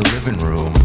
the living room.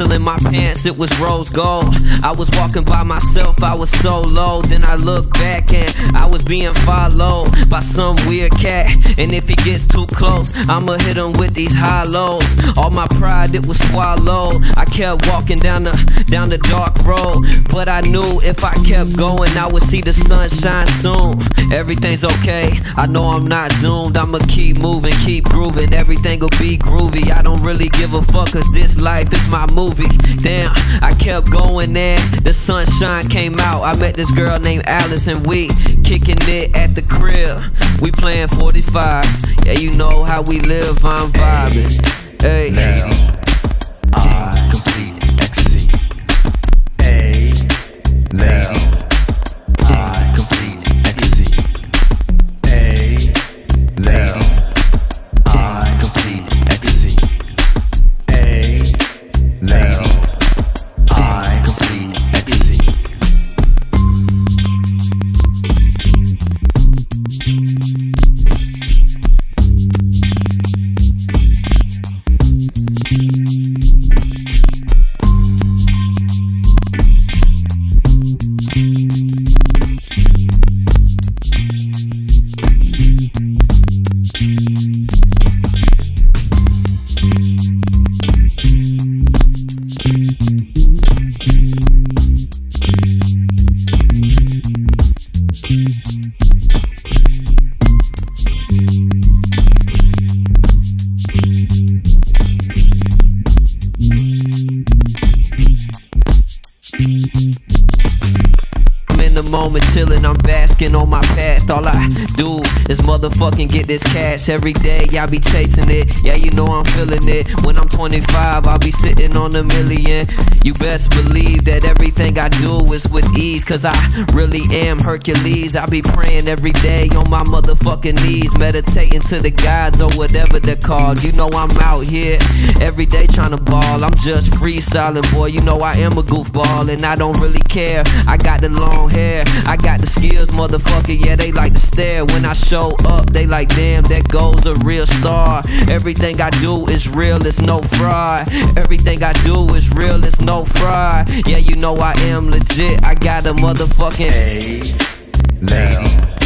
In my pants, it was rose gold. I was walking by myself, I was so low. Then I looked back and I was being followed by some weird cat. And if he gets too close, I'ma hit him with these high lows. All my pride, it was swallowed. I kept walking down the down the dark road, but I knew if I kept going, I would see the sunshine soon. Everything's okay, I know I'm not doomed. I'ma keep moving, keep grooving. Everything will be groovy. I don't really give a fuck, cause this life is my movie. Damn, I kept going there. The sunshine came out. I met this girl named Alice, and we kicking it at the crib. We playing 45s. Yeah, you know how we live, I'm vibing. Hey. Lady, I complete ecstasy. A lady, motherfucking get this cash every day. I be chasing it, yeah, you know I'm feeling it. When I'm 25, I'll be sitting on a million. You best believe that everything I do is with ease, cause I really am Hercules. I be praying every day on my motherfucking knees, meditating to the gods or whatever they're called. You know I'm out here every day trying to ball. I'm just freestyling, boy. You know I am a goofball and I don't really care. I got the long hair, I got the skills, motherfucker. Yeah, they like to stare when I show up. They like, damn, that goes a real star. Everything I do is real, it's no fraud. Everything I do is real, it's no fraud. Yeah, you know I am legit. I got a motherfucking. A lady,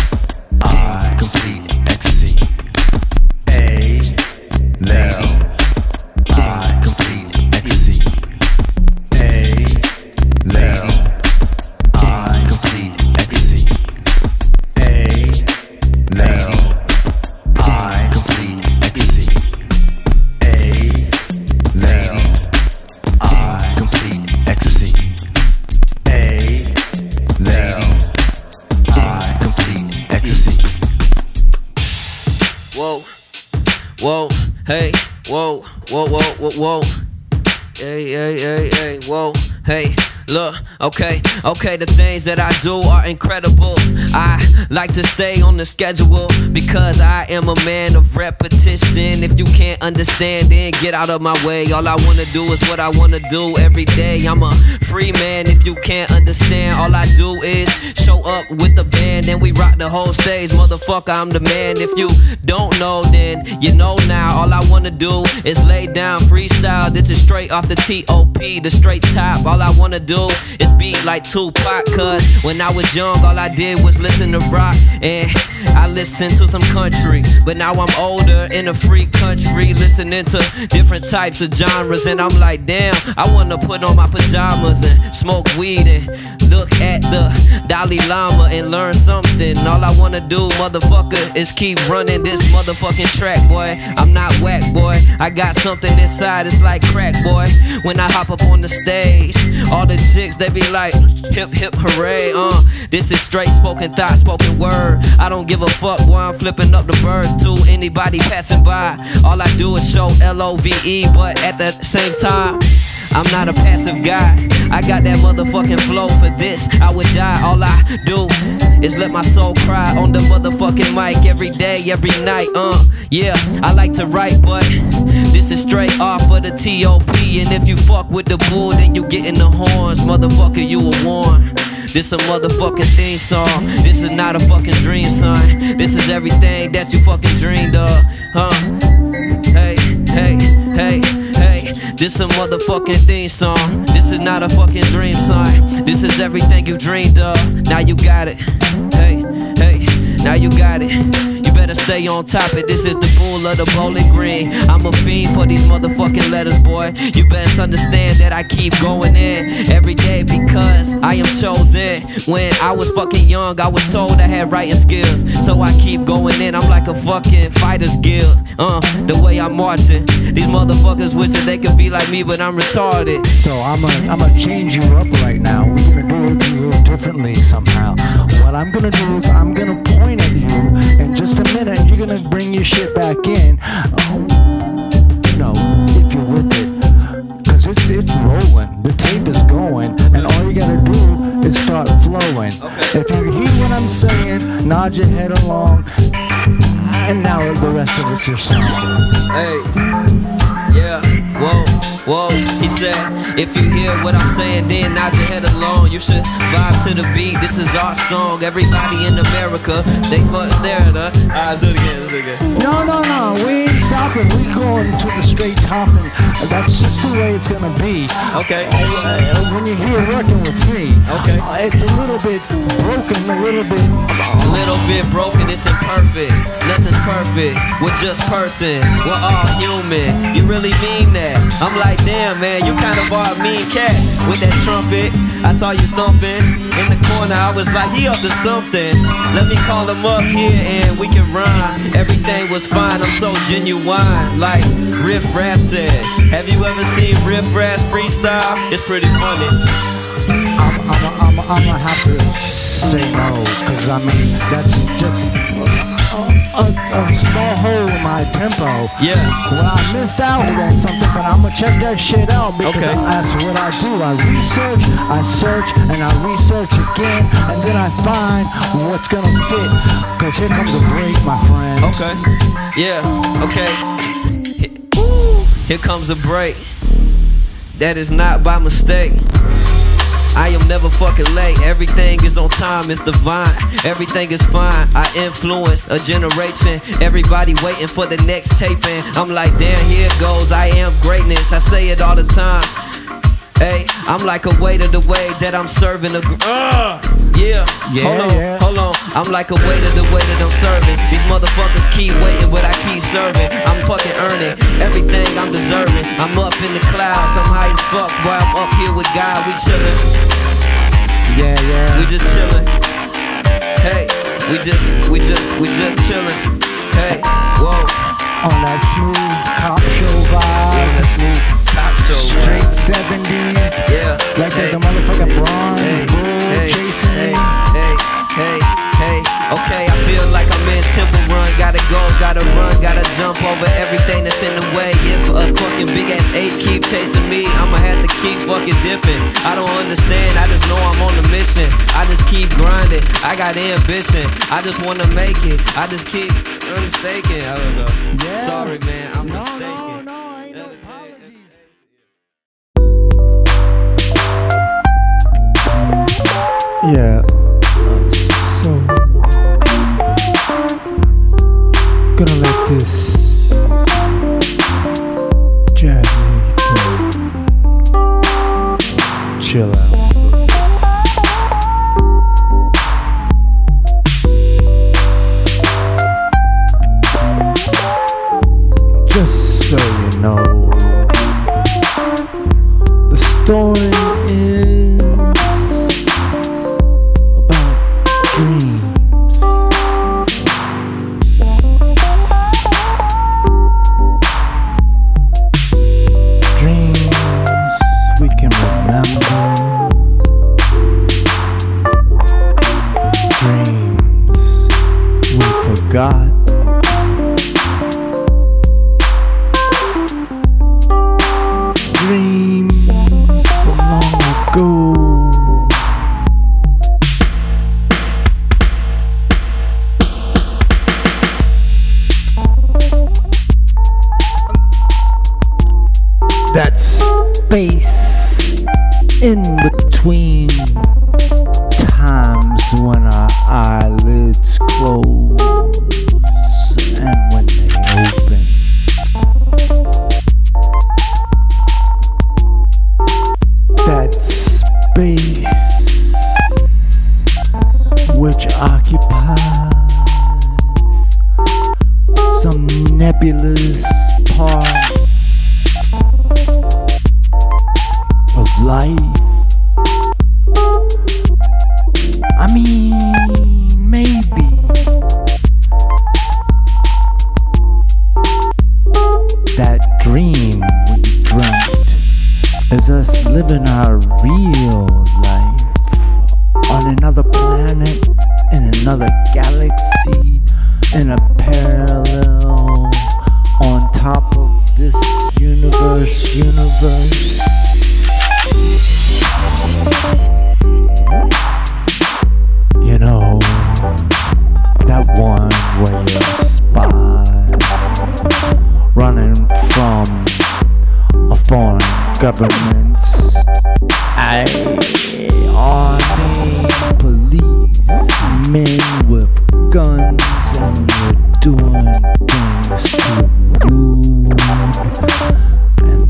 Look, okay, okay, the things that I do are incredible. I like to stay on the schedule because I am a man of repetition. If you can't understand, then get out of my way. All I wanna do is what I wanna do every day. I'm a free man if you can't understand. All I do is show up with the band and we rock the whole stage. Motherfucker, I'm the man. If you don't know, then you know now. All I wanna do is lay down freestyle. This is straight off the TOP, the straight top. All I wanna do is beat like Tupac. Cause when I was young, all I did was listen to rock. And I listened to some country. But now I'm older in a free country, listening to different types of genres. And I'm like, damn, I wanna put on my pajamas and smoke weed and look at the Dalai Lama and learn something. All I wanna do, motherfucker, is keep running this motherfucking track, boy. I'm not whack, boy. I got something inside, it's like crack, boy. When I hop up on the stage, all the chicks, they be like, hip hip hooray, uh. This is straight spoken thought, spoken word. I don't give a fuck why I'm flipping up the birds to anybody passing by. All I do is show L O V E, but at the same time, I'm not a passive guy. I got that motherfucking flow for this. I would die. All I do is let my soul cry on the motherfucking mic every day, every night. Uh, yeah, I like to write, but this is straight off of the TOP. And if you fuck with the bull, then you getting the horns. Motherfucker, you a warn. This a motherfucking theme song. This is not a fucking dream, son. This is everything that you fucking dreamed of, huh? Hey, hey, hey. Hey. This a motherfucking theme song. This is not a fucking dream song. This is everything you dreamed of. Now you got it. Now you got it You better stay on top of this is the bull of the bowling green. I'm a fiend for these motherfucking letters, boy. You best understand that I keep going in every day because I am chosen. When I was fucking young, I was told I had writing skills. So I keep going in, I'm like a fucking fighter's guild. Uh, the way I'm marching. These motherfuckers wish that they could be like me, but I'm retarded. So I'm gonna, I'm gonna change you up right now. Differently somehow. What I'm gonna do is I'm gonna point at you in just a minute you're gonna bring your shit back in. Um, you know, if you're with it. Cause it's, it's rolling. The tape is going. And all you gotta do is start flowing. Okay. If you hear what I'm saying, nod your head along. And now the rest of it's your song. Hey. Yeah. Whoa. Whoa, he said, if you hear what I'm saying, then nod your head along. You should vibe to the beat. This is our song. Everybody in America, they fuck staring, huh? Alright, do it again. Let's do it again. No, no, no. We ain't stopping. We going to the straight top, and that's just the way it's gonna be. Okay. Uh, uh, when you're here working with me, okay, uh, it's a little bit broken, a little bit. A little bit broken. It's imperfect. Nothing's perfect. We're just persons. We're all human. You really mean that? I'm like like, damn, man, you kind of are a mean cat with that trumpet. I saw you thumping in the corner. I was like, he up to something. Let me call him up here and we can run. Everything was fine. I'm so genuine, like Riff Raff said. Have you ever seen Riff Raff freestyle? It's pretty funny. I'm, I'm, I'm, I'm gonna have to say no, cause I mean that's just a, a, small hole in my tempo. Yeah. Well, I missed out on something, but I'm gonna check that shit out because okay. that's what I do. I research, I search, and I research again, and then I find what's gonna fit. Cause here comes a break, my friend. Okay. Yeah. Okay. Here comes a break. That is not by mistake. I am never fucking late. Everything is on time, it's divine. Everything is fine. I influence a generation. Everybody waiting for the next taping. I'm like, damn, here goes. I am greatness. I say it all the time. Hey, I'm like a waiter the way that I'm serving a. Uh, yeah. yeah, hold on, yeah. hold on. I'm like a waiter the way that I'm serving. These motherfuckers keep waiting, but I keep serving. I'm fucking earning everything I'm deserving. I'm up in the clouds, I'm high as fuck, boy. I'm up here with God, we chillin'. Yeah, yeah. We just chillin'. Hey, we just, we just, we just chillin'. Hey, whoa. On that smooth cop show vibe. Yeah, that smooth Straight 70s. Yeah. Like hey. there's a motherfucking bronze hey. bull hey. chasing hey. me. Hey, hey, hey. Okay, I feel like I'm in Temple Run. Gotta go, gotta run, gotta jump over everything that's in the way. If a fucking big ass eight keep chasing me, I'ma have to keep fucking dipping. I don't understand, I just know I'm on a mission. I just keep grinding, I got ambition. I just wanna make it, I just keep mistaken. I don't know. Yeah. Sorry, man, I'm no, mistaken. No, Yeah. so gonna let this tune chill out. Space in between times when our eyelids close government's army, police, men with guns, and we're doing things to loot and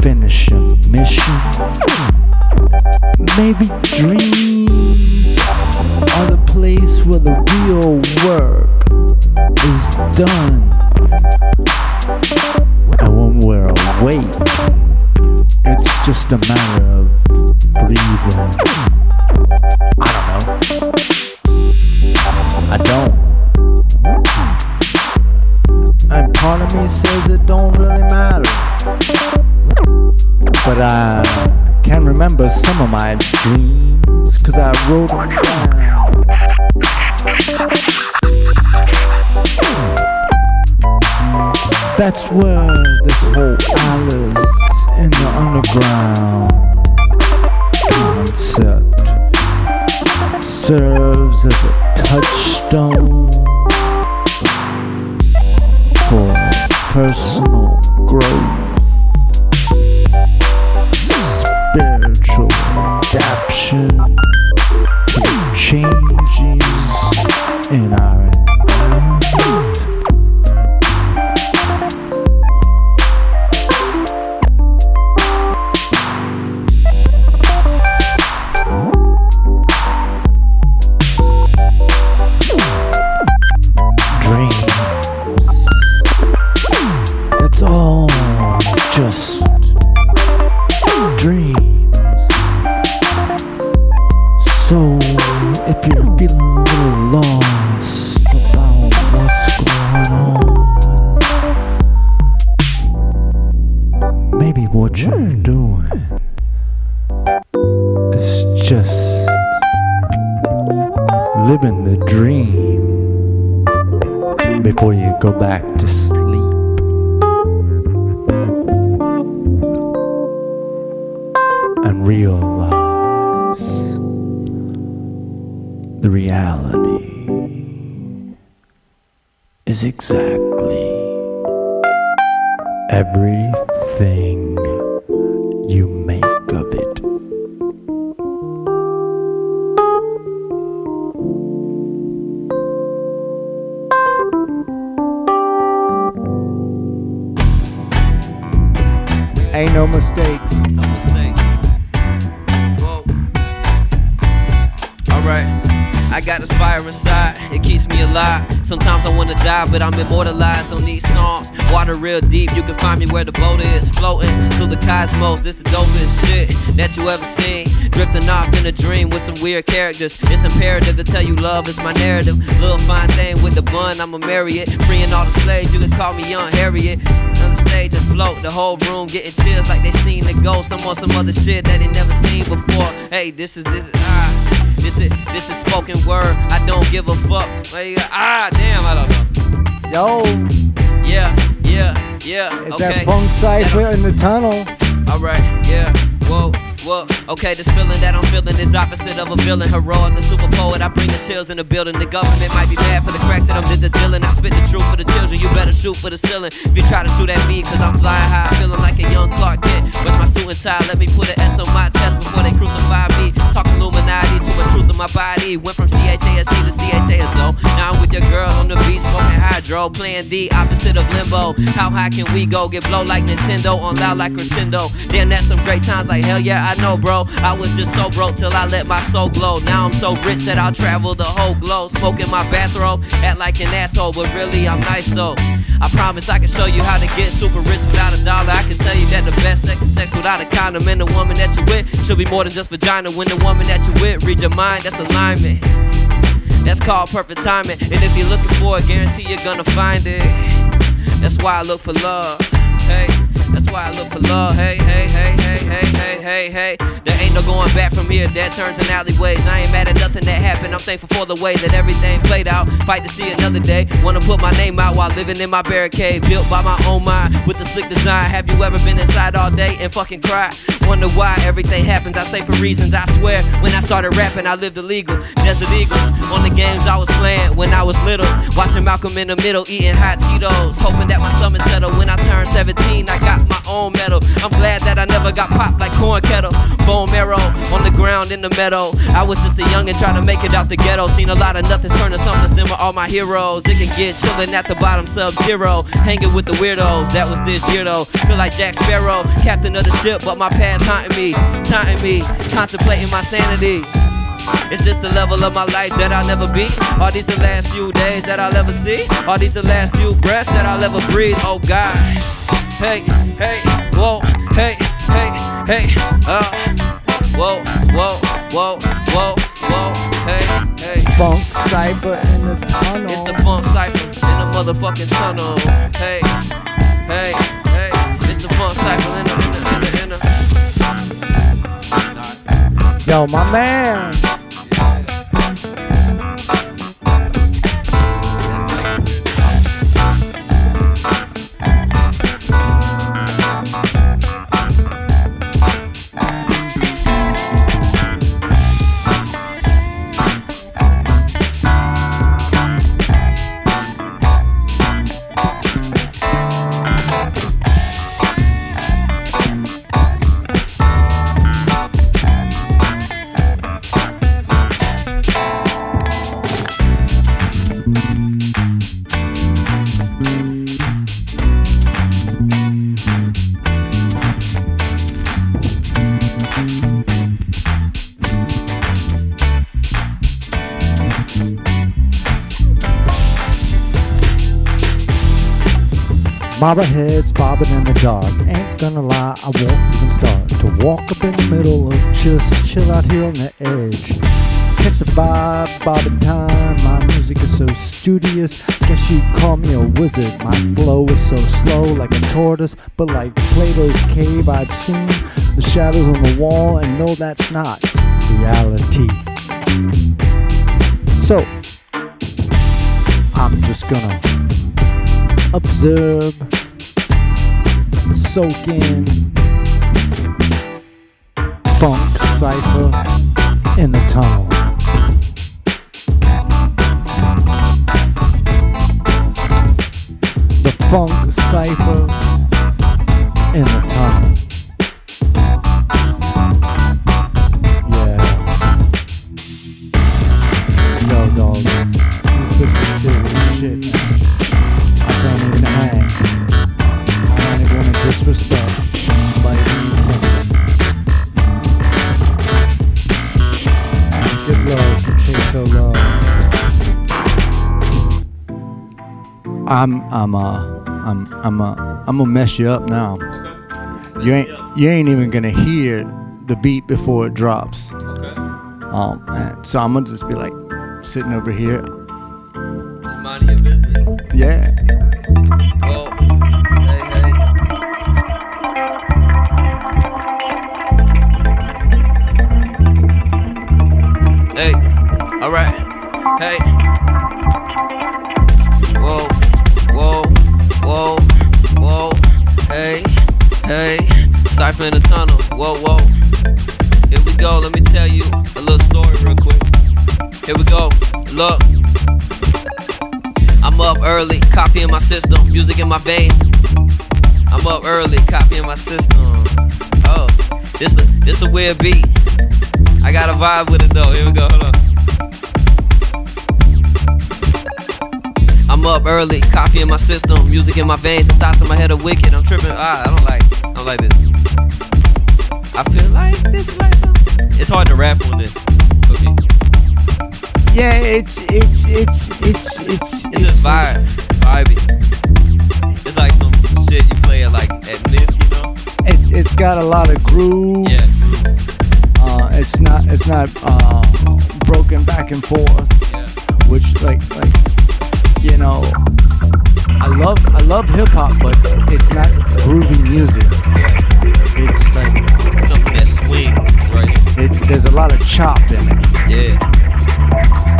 finish a mission. Maybe dreams are the place where the real work is done. Just a matter of breathing. I don't know. I don't. And part of me says it don't really matter. But I can remember some of my dreams, cause I wrote them down. That's where this whole Alice in the Underground. Concept serves as a touchstone for personal growth, Ain't no mistakes. No mistake. Whoa. Alright. I got this fire inside, it keeps me alive. Sometimes I wanna die, but I'm immortalized on these songs. Water real deep, you can find me where the boat is, floating through the cosmos. This the dopest shit that you ever seen. Drifting off in a dream with some weird characters. It's imperative to tell you love is my narrative. Little fine thing with the bun, I'ma marry it. Freeing all the slaves, you can call me Young Harriet. On the stage and float, the whole room getting chills like they seen the ghost. I'm on some other shit that they never seen before. Hey, this is this is ah. This is this is spoken word. I don't give a fuck. Like, ah, damn, I don't know. Yo, Yeah, yeah, yeah. it's okay. that funk cipher in the tunnel. Alright, yeah, whoa, whoa. Okay, this feeling that I'm feeling is opposite of a villain. Heroic, the super poet. I bring the chills in the building. The government might be mad for the that I'm did the dealing. I spit the truth for the children. You better shoot for the ceiling. If you try to shoot at me, cause I'm flying high, feeling like a young Clark Kent. Where's my suit and tie? Let me put an S on my chest before they crucify me. Talk Illuminati, too much truth in my body. Went from CHASC to CHASO. Now I'm with your girl on the beach, smoking hydro, playing the opposite of limbo. How high can we go? Get blow like Nintendo, on loud like crescendo. Damn, that's some great times. Like hell yeah, I know, bro. I was just so broke till I let my soul glow. Now I'm so rich that I'll travel the whole globe, smoking my bathrobe, act like an asshole, but really I'm nice though. I promise I can show you how to get super rich without a dollar. I can tell you that the best sex is sex without a condom, and the woman that you with should be more than just vagina. When the woman that you with read your mind, that's alignment. That's called perfect timing. And if you're looking for it, guarantee you're gonna find it. That's why I look for love. Hey, that's why I look for love. Hey, hey, hey, hey, hey, hey, hey, hey. There ain't no going back from here. Dead turns and alleyways. I ain't mad at nothing that happened. Thankful for the way that everything played out. Fight to see another day. Wanna put my name out while living in my barricade. Built by my own mind with the slick design. Have you ever been inside all day and fucking cry? Wonder why everything happens. I say for reasons. I swear, when I started rapping, I lived illegal. Desert Eagles on the games I was playing when I was little. Watching Malcolm in the middle, eating hot Cheetos. Hoping that my stomach settled. When I turned 17, I got my own medal. I'm glad that I never got popped like corn kettle. Bone marrow on the ground in the meadow. I was just a youngin' trying to make it out the ghetto. Seen a lot of nothings turn to something. Them are all my heroes. It can get chillin' at the bottom, sub zero. Hanging with the weirdos. That was this year though. Feel like Jack Sparrow, captain of the ship, but my past haunting me, taunting me, contemplating my sanity. Is this the level of my life that I'll never be? Are these the last few days that I'll ever see? Are these the last few breaths that I'll ever breathe? Oh God. Hey, hey, whoa, hey, hey, hey, uh, whoa, whoa, whoa, whoa, whoa, hey, hey. Funk cipher in the tunnel. It's the funk cipher in the motherfucking tunnel. Hey, hey, hey. It's the funk cipher in the, Yo, my man. Bobber heads bobbing in the dark. Ain't gonna lie, I won't even start to walk up in the middle of just chill out here on the edge. Catch the vibe, bobbing time. My music is so studious. Guess you'd call me a wizard. My flow is so slow, like a tortoise, but like Plato's cave. I've seen the shadows on the wall, and no, that's not reality. So, I'm just gonna observe, soak in funk cipher in the tunnel. The funk cipher in the tunnel. I'm, I'm, uh, I'm, I'm, uh, I'm gonna mess you up now. Okay. You ain't, you ain't even gonna hear the beat before it drops. Okay. Um, and so I'm gonna just be like sitting over here. Just minding your business. Yeah. Cypher in the tunnel. Whoa, whoa. Here we go. Let me tell you a little story real quick. Here we go. Look. I'm up early, copying my system, music in my veins. I'm up early, copying my system. Oh, this a this a weird beat. I got a vibe with it though. Here we go. Hold on. I'm up early, copying my system, music in my veins. The thoughts in my head are wicked. I'm tripping. Ah, I don't like. I don't like this. I feel like this is like something. It's hard to rap on this. Okay. Yeah, it's it's it's it's it's It's just vibe, vibey. It's like some shit you play at like at mid, you know? It, it's got a lot of groove. Yeah, it's groove. Uh, it's not it's not uh, broken back and forth, Yeah. which like like you know, I love I love hip hop, but it's not chop in it. Yeah.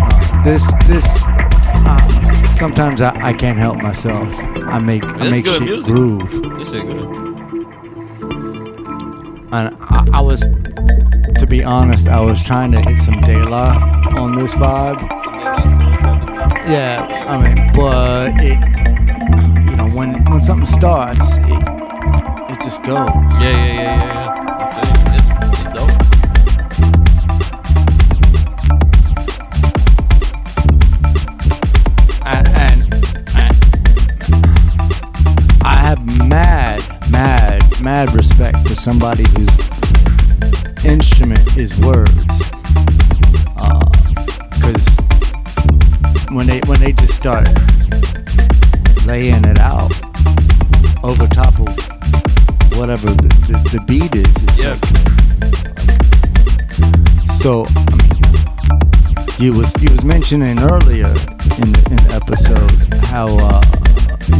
Uh, this this uh, sometimes I, I can't help myself. I make I make shit music. groove. This shit good. and I, I was, to be honest, I was trying to hit some De La on this vibe. Yeah, I mean, but it, you know, when when something starts, it it just goes. Yeah, yeah, yeah, yeah, yeah. For somebody whose instrument is words. Because when they when they just start laying it out over top of whatever the, the, the beat is, it's Yeah. like, so I mean, you was you was mentioning earlier in the, in the episode how uh,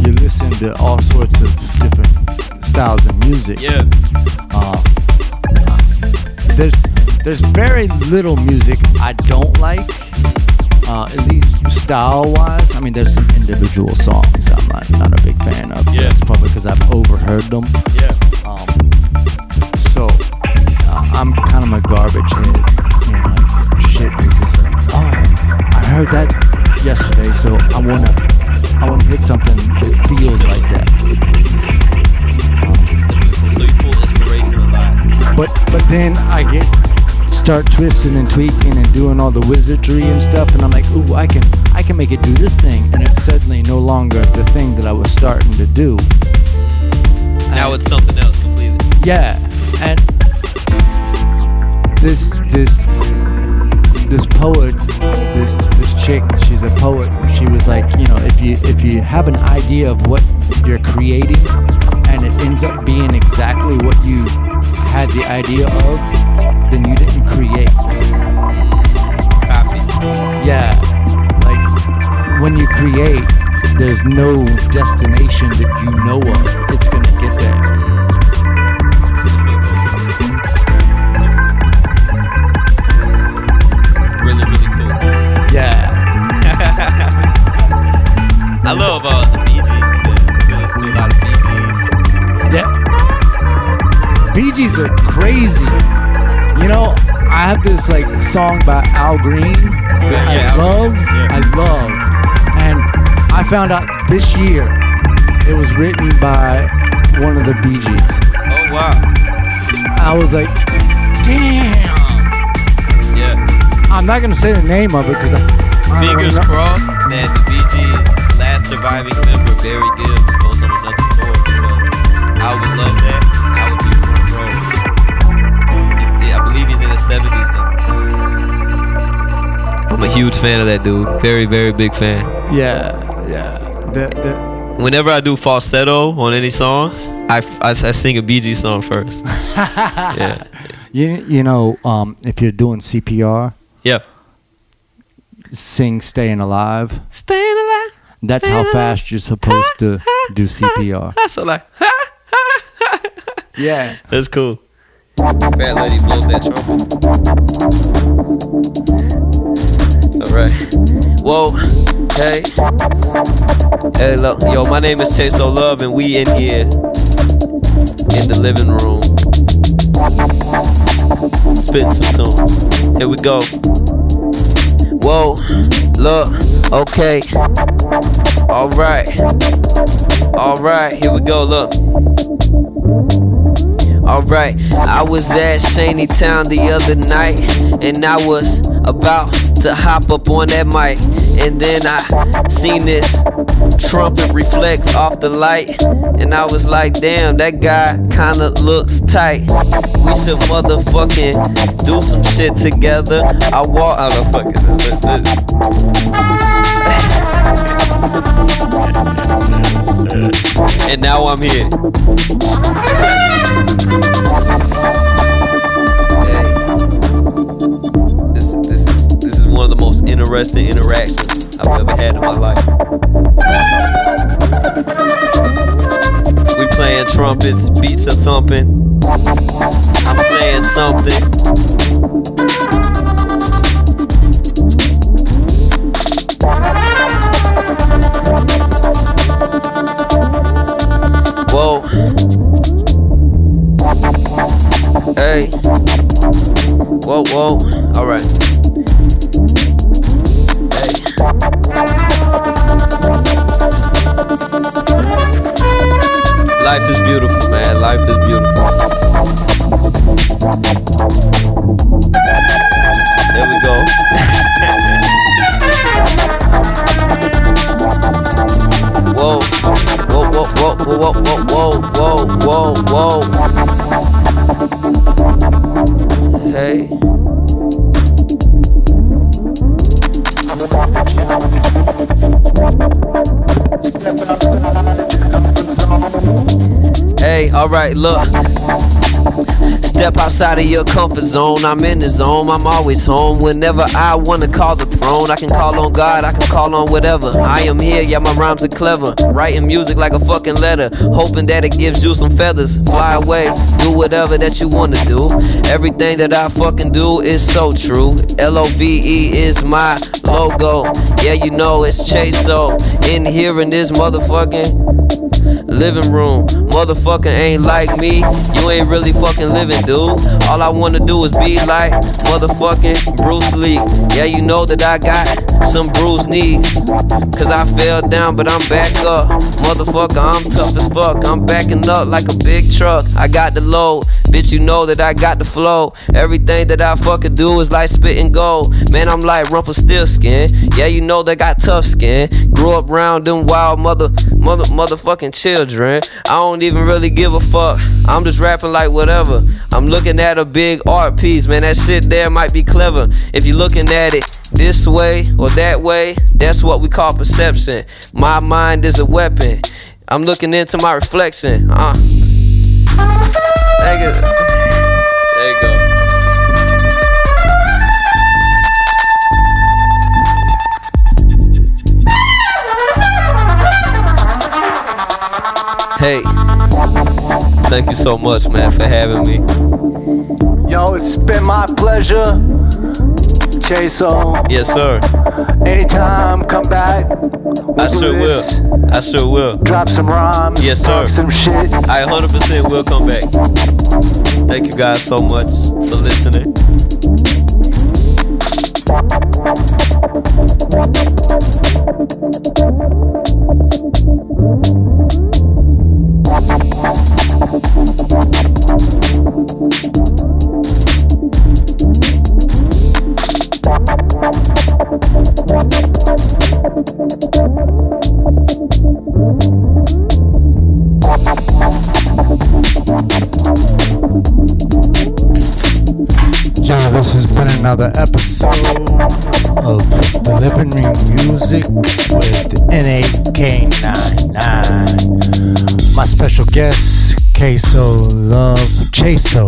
you listen to all sorts of different styles of music. Yeah. Uh, there's there's very little music I don't like, uh, at least style wise. I mean, there's some individual songs I'm not, not a big fan of. Yeah. It's probably because I've overheard them. Yeah. Um, so uh, I'm kind of a garbage head. You know, shit like, oh, I heard that yesterday, so I wanna, I wanna hit something that feels like that. But but then I get start twisting and tweaking and doing all the wizardry and stuff, and I'm like, ooh, I can I can make it do this thing, and it's suddenly no longer the thing that I was starting to do. Now And- it's something else completely. yeah, and this this this poet, this this chick, she's a poet. She was like, you know, if you if you have an idea of what you're creating, and it ends up being exactly what you had the idea of, then you didn't create. Copy. Yeah, like when you create, there's no destination that you know of. It's gonna get there. Really. Really, really cool. Yeah. I love uh, was a crazy. You know, I have this like song by Al Green that Yeah, I love. Yeah. I love, and I found out this year it was written by one of the Bee Gees. Oh wow. I was like, damn. Yeah. I'm not gonna say the name of it because I, Fingers crossed that the Bee Gees' last surviving member, Barry Gibbs, goes on another tour because I would love that. 70s now. I'm a huge fan of that dude. Very, very big fan. Yeah, yeah. The, the, Whenever I do falsetto on any songs, I, I, I sing a Gees song first. yeah. you you know, um, if you're doing CPR, Yeah. sing "Staying Alive." Staying alive. That's how fast you're supposed to do CPR. That's so like, Yeah. that's cool. Fat lady blows that trumpet. All right. Whoa. Hey. Hey, look. Yo, my name is Chaso Love, and we in here in the living room. Spitting some tunes. Here we go. Whoa. Look. Okay. All right. All right. Here we go. Look. Alright, I was at Shaney Town the other night, and I was about to hop up on that mic, and then I seen this trumpet reflect off the light, and I was like, damn, that guy kinda looks tight. We should motherfucking do some shit together. I walk out of fucking. and now I'm here. Hey. This, this, is, this is one of the most interesting interactions I've ever had in my life. We playing trumpets, beats are thumping. I'm saying something. Whoa, whoa. All right. Hey. Life is beautiful, man. Life is beautiful. There we go. whoa. Whoa, whoa, whoa, whoa, whoa, whoa, whoa, whoa, Hey. Hey, alright, look. Step outside of your comfort zone. I'm in the zone. I'm always home. Whenever I wanna call the throne, I can call on God. I can call on whatever. I am here. Yeah, my rhymes are clever. Writing music like a fucking letter. Hoping that it gives you some feathers. Fly away. Do whatever that you wanna do. Everything that I fucking do is so true. L O V E is my logo. Yeah, you know it's Chase. So in here in this motherfucking living room. Motherfucker ain't like me. You ain't really fucking living, dude. All I wanna do is be like motherfucking Bruce Lee. Yeah, you know that I got some bruised knees. Cause I fell down, but I'm back up. Motherfucker, I'm tough as fuck. I'm backing up like a big truck. I got the load. Bitch, you know that I got the flow. Everything that I fucking do is like spitting gold. Man, I'm like Rumpelstiltskin. Yeah, you know they got tough skin. Grew up round them wild mother, mother, motherfucking children. I don't even really give a fuck. I'm just rapping like whatever. I'm looking at a big art piece, man. That shit there might be clever. If you're looking at it this way or that way, that's what we call perception. My mind is a weapon. I'm looking into my reflection. Uh. There you go. There you go. Hey, thank you so much, man, for having me. Yo, it's been my pleasure. Chaso, Yes, sir. Anytime, come back. We'll I sure this. will. I sure will. Drop some rhymes. Yes, talk sir. some shit. I 100% will come back. Thank you guys so much for listening. Another episode of Delivering Music with N8K99. My special guest, Chaso Love, Chaso